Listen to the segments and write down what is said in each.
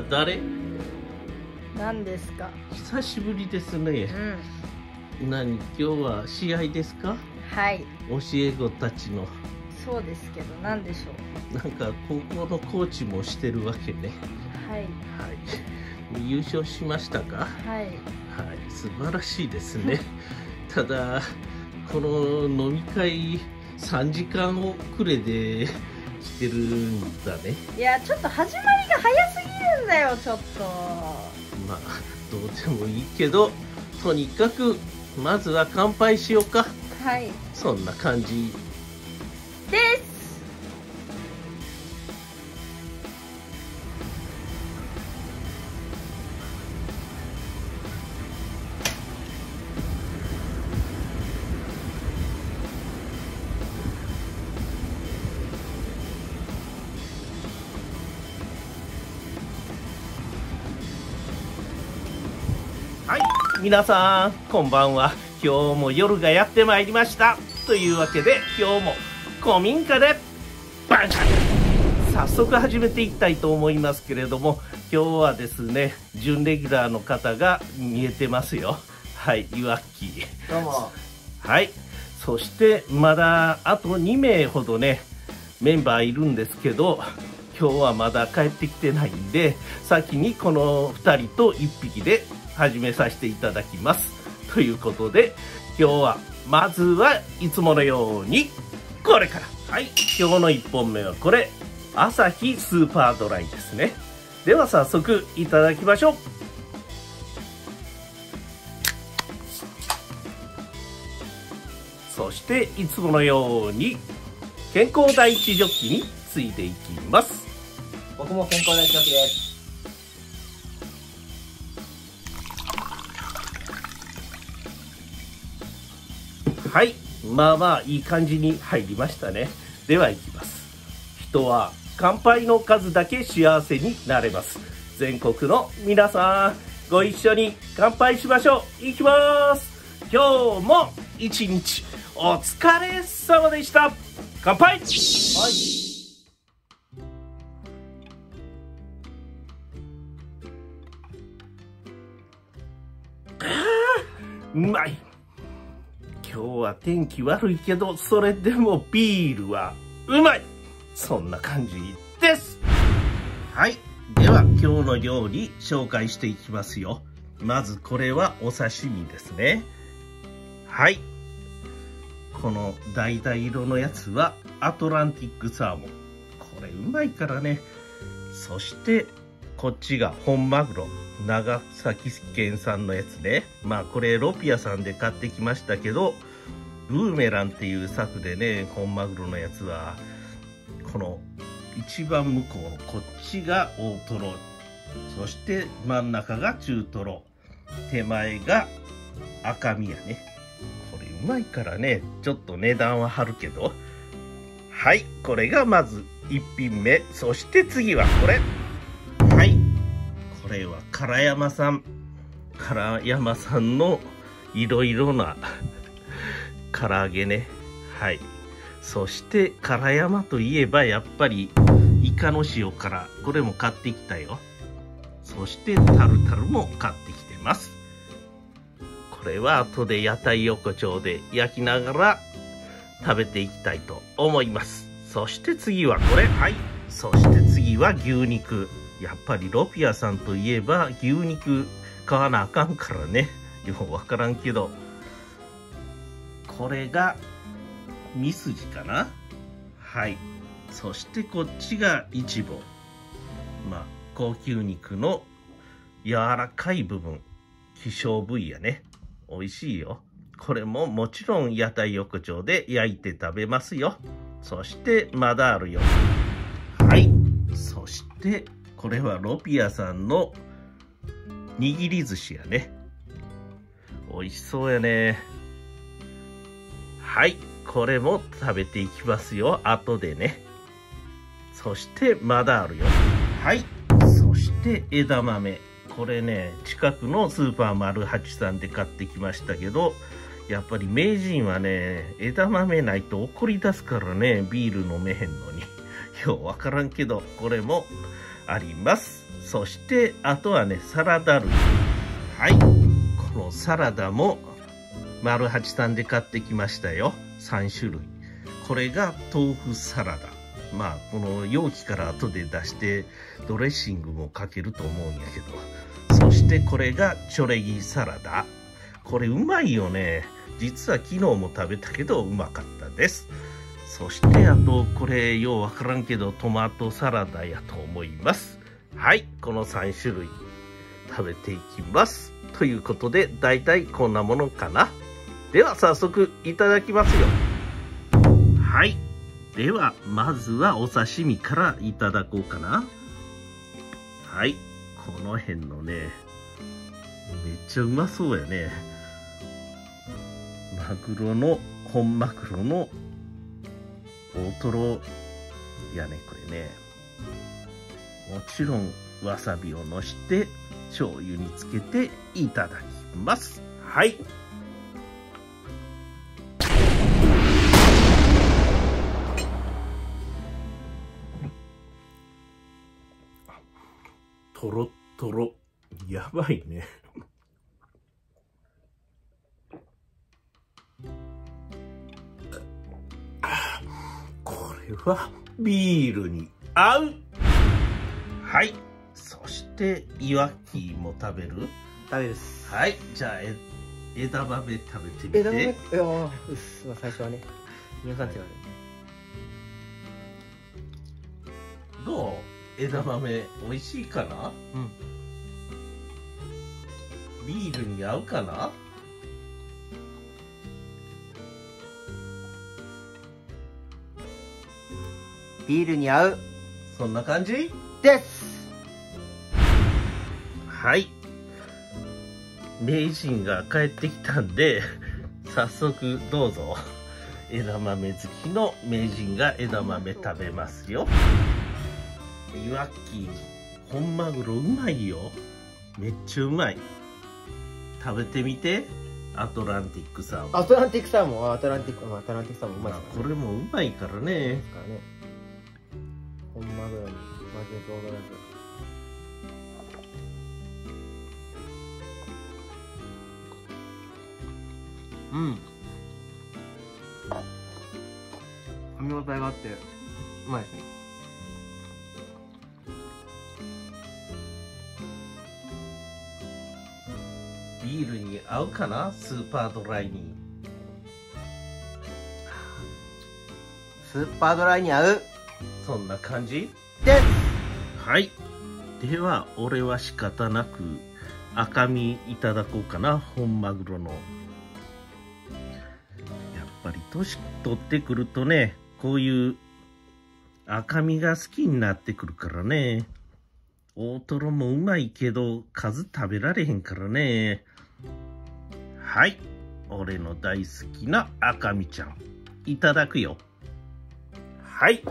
た誰？何ですか？久しぶりですねう。ん何？今日は試合ですか？はい教え子たちの。そうですけど何でしょう？なんか高校のコーチもしてるわけね。はいはい。優勝しましたか？はいはい、素晴らしいですね。ただ、この飲み会3時間遅れで来てるんだね。いやちょっと始まりが早すぎるんだよちょっとまあ、どうでもいいけど、とにかく、まずは乾杯しようか。はいそんな感じ。皆さん、こんばんは。今日も夜がやってまいりました。というわけで、今日も古民家でバン早速始めていきたいと思いますけれども、今日はですね、準レギュラーの方が見えてますよ。はい、いわき。どうも。はい。そして、まだあと2名ほどね、メンバーいるんですけど、今日はまだ帰ってきてないんで、先にこの2人と1匹で始めさせていただきます。ということで、今日は、まずはいつものように、これから。はい。今日の1本目はこれ、朝日スーパードライですね。では早速いただきましょう。そしていつものように健康第一ジョッキについていきます僕も健康大好きです。はい。まあまあいい感じに入りましたね。ではいきます。人は乾杯の数だけ幸せになれます。全国の皆さんご一緒に乾杯しましょう。いきます。今日も一日お疲れ様でした。乾杯。はい。うまい今日は天気悪いけどそれでもビールはうまい。そんな感じです。はい。では今日の料理紹介していきますよ。まずこれはお刺身ですね。はい。この橙色のやつはアトランティックサーモン。これうまいからね。そしてこっちが本マグロ長崎県産のやつね。まあこれロピアさんで買ってきましたけどブーメランっていう柵でね本マグロのやつはこの一番向こうのこっちが大トロ。そして真ん中が中トロ。手前が赤身やね。これうまいからねちょっと値段は張るけど。はいこれがまず1品目。そして次はこれ。これは唐山さん。唐山さんのいろいろな 唐揚げね。はい。そして唐山といえばやっぱりイカの塩辛これも買ってきたよ。そしてタルタルも買ってきてます。これは後で屋台横丁で焼きながら食べていきたいと思います。そして次はこれ。はい。そして次は牛肉。やっぱりロピアさんといえば牛肉買わなあかんからね。よくわからんけど。これがミスジかな？はい。そしてこっちがイチボ。まあ高級肉の柔らかい部分。希少部位やね。美味しいよ。これももちろん屋台横丁で焼いて食べますよ。そしてまだあるよ。はい。そしてこれはロピアさんの握り寿司やね。美味しそうやね。はいこれも食べていきますよ。後でね。そしてまだあるよ。はいそして枝豆。これね近くのスーパーマルハチさんで買ってきましたけどやっぱり名人はね枝豆ないと怒り出すからねビール飲めへんのに。ようわからんけど、これもあります。そして、あとはね、サラダ類。はい。このサラダも、丸八さんで買ってきましたよ。3種類。これが豆腐サラダ。まあ、この容器から後で出して、ドレッシングもかけると思うんやけど。そしてこれがチョレギサラダ。これうまいよね。実は昨日も食べたけどうまかったです。そしてあとこれようわからんけどトマトサラダやと思います。はい、この3種類食べていきます。ということでだいたいこんなものかな。では早速いただきますよ。はい。ではまずはお刺身からいただこうかな。はい。この辺のね、めっちゃうまそうやね。マグロの、本マグロの大トロやね、これね。もちろん、わさびをのして、醤油につけていただきます。はい。とろっとろ。やばいね。れはビールに合うはい。そして、いわきも食べる？ダメです。はい。じゃあ、え枝豆食べてみて。え、ダメいやす。まあ最初はね。皆さんって言わどう？枝豆美味しいかな？うん。ビールに合うかな？ビールに合うそんな感じ？ですはい。名人が帰ってきたんで、早速どうぞ。枝豆好きの名人が枝豆食べますよ。いわき、本マグロうまいよ。めっちゃうまい。食べてみて。アトランティックサーモン。アトランティックサーモン、アトランティック、まあアトランティックサーモンうまいまあですからこれもうまいからねからね。けそうなやつ。うん。噛み応えがあって、うまいですね。ビールに合うかな？スーパードライに。スーパードライに合うそんな感じ？ですはい。では、俺は仕方なく赤身いただこうかな。本マグロの。やっぱり年取ってくるとね、こういう赤身が好きになってくるからね。大トロもうまいけど、数食べられへんからね。はい。俺の大好きな赤身ちゃん。いただくよ。はい。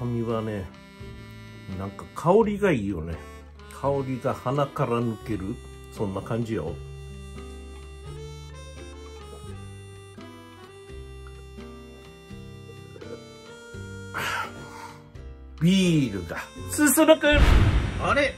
赤身はね、なんか香りがいいよね。香りが鼻から抜ける。そんな感じよ。ビールが進むくんあれ？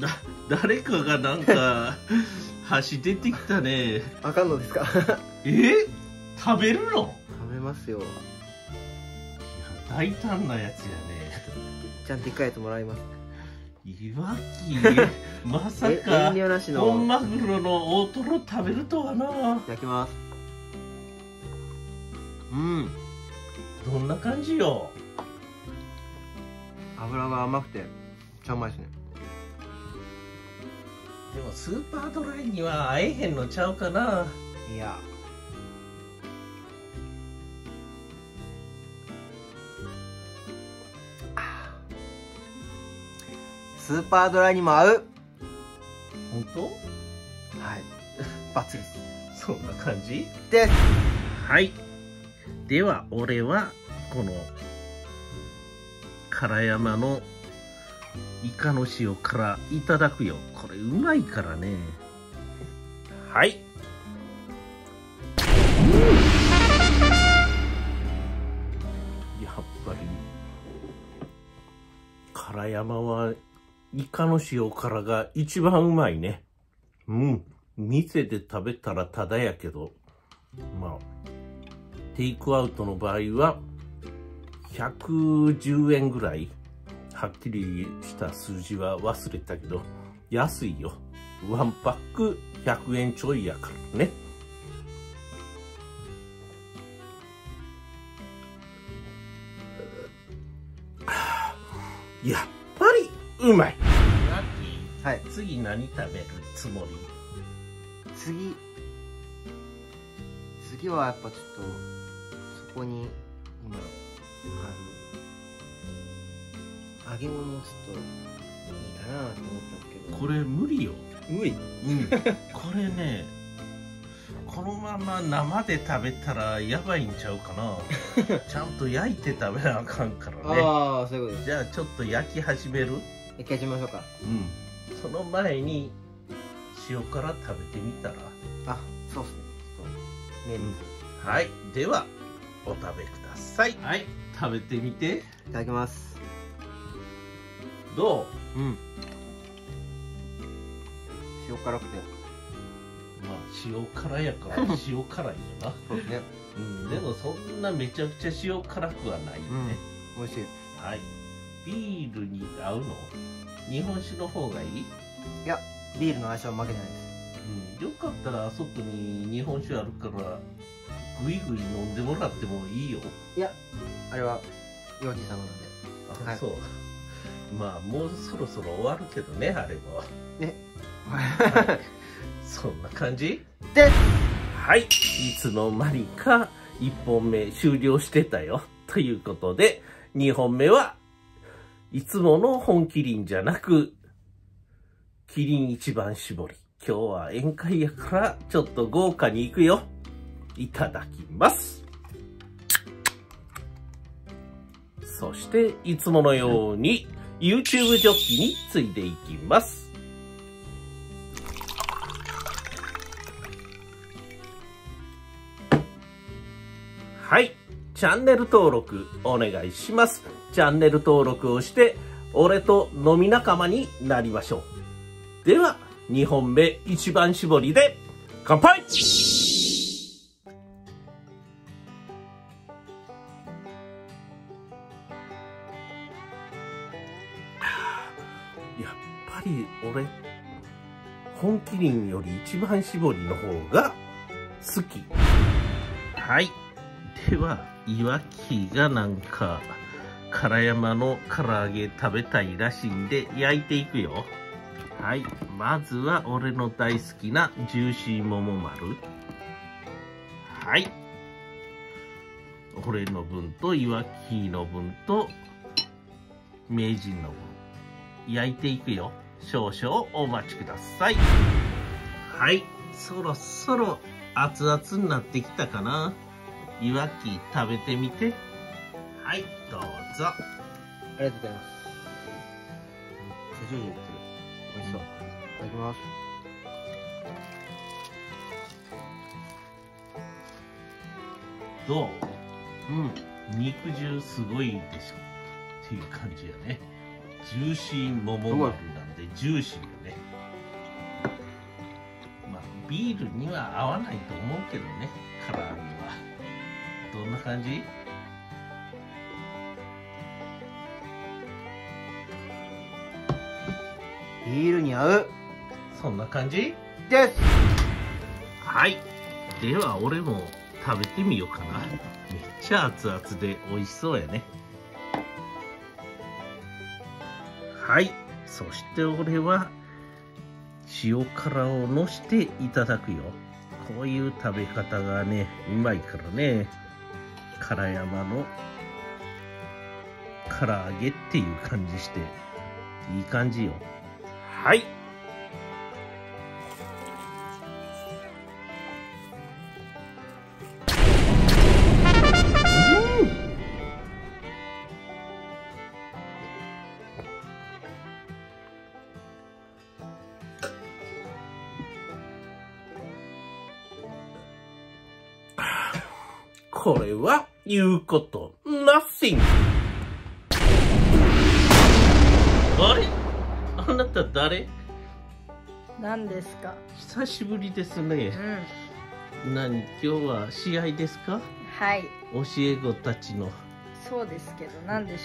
だ、誰かがなんか、箸出てきたね。あかんのですか？食 え？食べるの？べますよ。大胆なやつやね。ちゃんでっかいやつもらいます。いわき、まさえか。本いマグロの大トロ食べるとはな。ただきます。うん。どんな感じよ。油が甘くて、めっちゃうまいですね。でもスーパードライには会えへんのちゃうかな。いや。スーパードライにも合う本当？はい。バッチリです。そんな感じ？です。はい。では、俺は、この、唐山のイカの塩辛いただくよこれうまいからねはいやっぱり唐山はイカの塩辛が一番うまいね。うん。店で食べたらただやけど。まあテイクアウトの場合は110円ぐらい。はっきりした数字は忘れたけど安いよ。ワンパック100円ちょいやからね。や。うまい。はい。次何食べるつもり？次。次はやっぱちょっとそこに今ある揚げ物ちょっといいかなと思ったんですけど。これ無理よ。無理。うん、これねこのまま生で食べたらやばいんちゃうかな。ちゃんと焼いて食べなあかんからね。ああそういうことじゃあちょっと焼き始める？一回しましょうか。うん。その前に塩辛食べてみたら？あそうっすね。ちょっと名物はい。ではお食べください。はい。食べてみて。いただきます。どう？うん。塩辛くて。まあ塩辛やから 塩辛いよな。そうですね。うん。でもそんなめちゃくちゃ塩辛くはないよね、美味しい。はい。ビールに合うの？日本酒の方がいい？いやビールの相性は負けてないですうん。よかったらあそこに日本酒あるから、ぐいぐい飲んでもらってもいいよ。いやあれは幼児様なんであ、はいそう。まあ、もうそろそろ終わるけどね、あれは。ね そんな感じ？ではい。いつの間にか1本目終了してたよ。ということで、2本目はいつもの本麒麟じゃなく、キリン一番搾り。今日は宴会やからちょっと豪華に行くよ。いただきます。そして、いつものように YouTube ジョッキについでいきます。はい。チャンネル登録お願いします。チャンネル登録をして、俺と飲み仲間になりましょう。では、2本目一番搾りで乾杯やっぱり俺、本麒麟より一番搾りの方が好き。はい。では、いわきがなんか、唐山の唐揚げ食べたいらしいんで、焼いていくよ。はい。まずは、俺の大好きなジューシー桃丸。はい。俺の分と、いわきの分と、名人の分。焼いていくよ。少々お待ちください。はい。そろそろ熱々になってきたかな。いわき食べてみて。はい、どうぞ。ありがとうございますジュージュー言ってる美味しそういただきますどう？うん肉汁すごいでしょっていう感じやね。ジューシー桃丸なんでジューシーよね。まあ、ビールには合わないと思うけどね、唐揚げは。どんな感じ？ビールに合う？そんな感じ？ですはい。では、俺も食べてみようかな。めっちゃ熱々で美味しそうやね。はい。そして俺は、塩辛をのしていただくよ。こういう食べ方がね、うまいからね。唐山の唐揚げっていう感じして、いい感じよ。はい。これは言うこと。Nothing あれあなた誰？何ですか？久しぶりですね。うん。何？今日は試合ですか？はい。教え子たちの。そうですけど何でし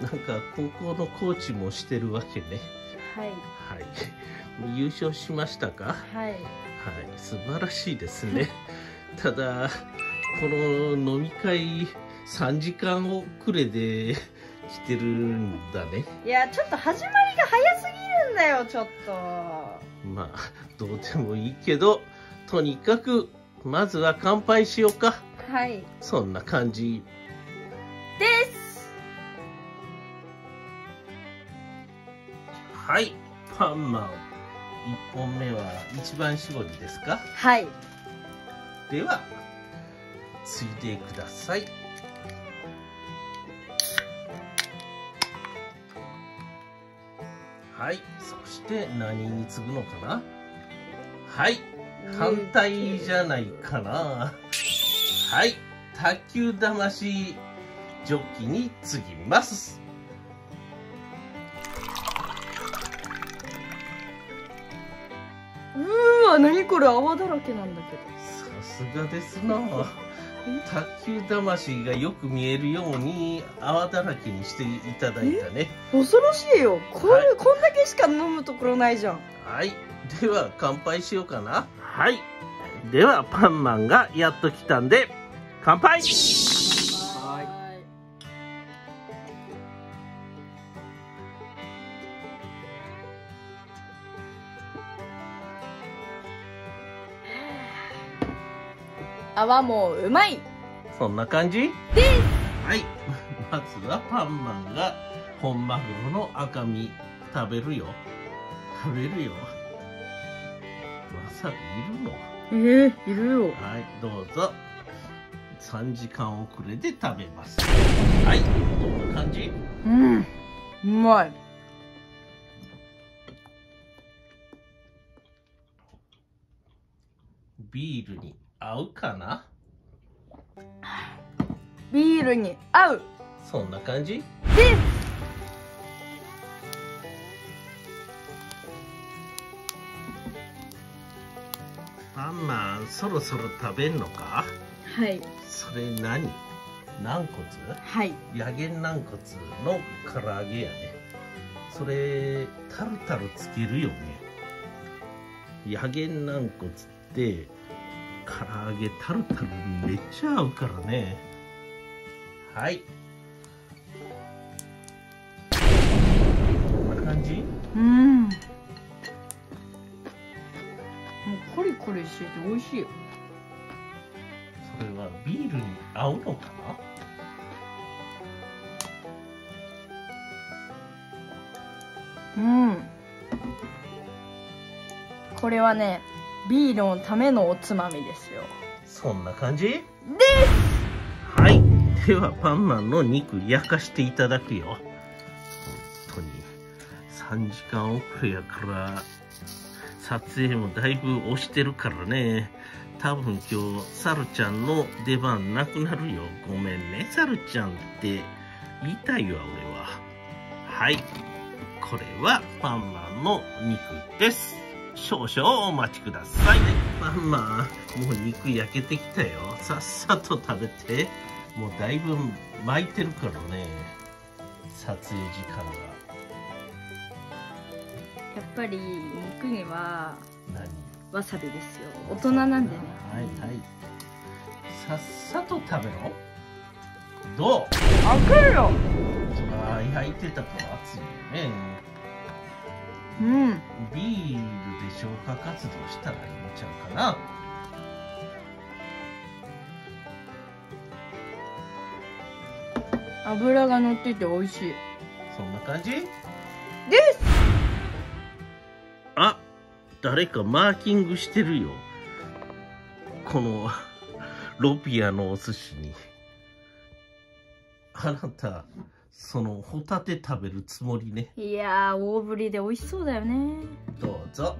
ょなんか高校のコーチもしてるわけね。うはい。はい。優勝しましたか？はい。はい。素晴らしいですね。ただこの飲み会3時間遅れで来てるんだね。いやちょっと始まりが早すぎるんだよちょっと。まあどうでもいいけどとにかくまずは乾杯しようか。はい。そんな感じ。です。はい。パンマン1本目は一番搾りですか？はい。ではついでください。はい。そして何に次ぐのかな？はい。反対じゃないかな。はい。卓球魂ジョッキに次ぎます。うーわ何これ泡だらけなんだけど。さすがですな卓球魂がよく見えるように泡だらけにしていただいたね。恐ろしいよ。これ、はい。こんだけしか飲むところないじゃん。はい。では乾杯しようかな。はい。ではパンマンがやっと来たんで乾杯泡もうまい。そんな感じ？はい。まずはパンマンが本マグロの赤身食べるよ。食べるよ。わさびいるの。えー、いるよ。はい、どうぞ。3時間遅れで食べます。はい、どんな感じ？うんうまい。ビールに合うかな？ビールに合う。そんな感じ？パンマン、そろそろ食べんのか？はい。それ何？軟骨？はい。野源軟骨の唐揚げやね。それタルタルつけるよね。野源軟骨って唐揚げタルタルめっちゃ合うからね。はい。こんな感じ？うん。もうコリコリしてて美味しいよ。それはビールに合うのかな？うん。これはねビールのためのおつまみですよ。そんな感じ？です！はい。ではパンマンの肉焼かしていただくよ。本当に3時間遅れやから撮影もだいぶ押してるからね。多分今日サルちゃんの出番なくなるよ。ごめんね。サルちゃんって言いたいわ俺は。はい。これはパンマンの肉です少々お待ちください。ねパンマンもう肉焼けてきたよ。さっさと食べて。もうだいぶ巻いてるからね。撮影時間が。やっぱり肉には何？わさびですよ。大人なんでね。はいはい。さっさと食べろ。どう？開けろ焼いてたから熱いよねうん。ビールで消化活動したらいいんちゃうかな。油が乗ってて美味しい。そんな感じ？です。あ誰かマーキングしてるよ。このロピアのお寿司に。あなたそのホタテ食べるつもりね。いやー大ぶりで美味しそうだよね。どうぞ。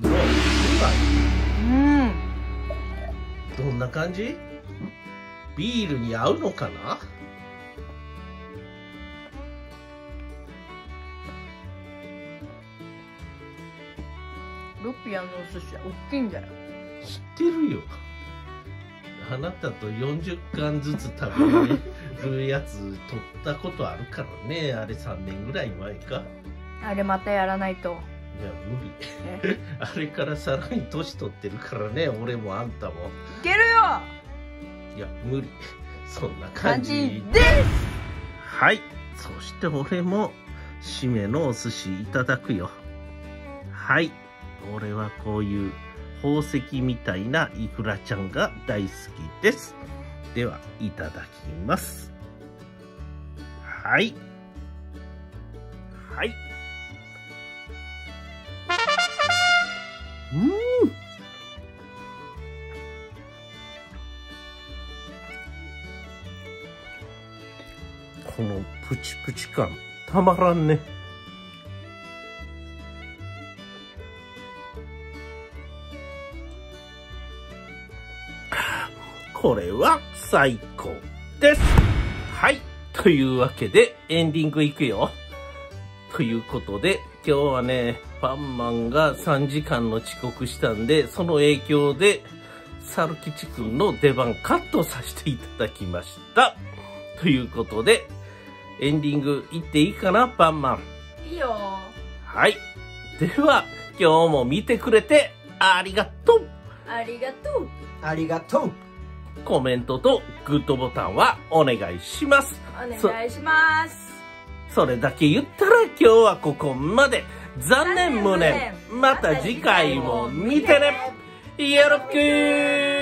どううん。どんな感じ？ビールに合うのかな？ルピアのお寿司は大きいんだよ知ってるよあなたと40貫ずつ食べるやつ取ったことあるからね。あれ3年ぐらい前か。あれまたやらないと。いや無理。あれからさらに年取ってるからね。俺もあんたも。いけるよ！いや無理。そんな感じです！はい。そして俺も締めのお寿司いただくよ。はい。俺はこういう宝石みたいなイクラちゃんが大好きです。ではいただきます。はい。はい。うん。このプチプチ感たまらんね。これは最高です。はい。というわけでエンディングいくよ。ということで今日はねパンマンが3時間の遅刻したんでその影響でサルキチ君の出番カットさせていただきました。ということでエンディングいっていいかなパンマン。いいよ。はい。では今日も見てくれてありがとう。ありがとう。ありがとうコメントとグッドボタンはお願いします。お願いします。それだけ言ったら今日はここまで。残念無念。また次回も見てね。よろしく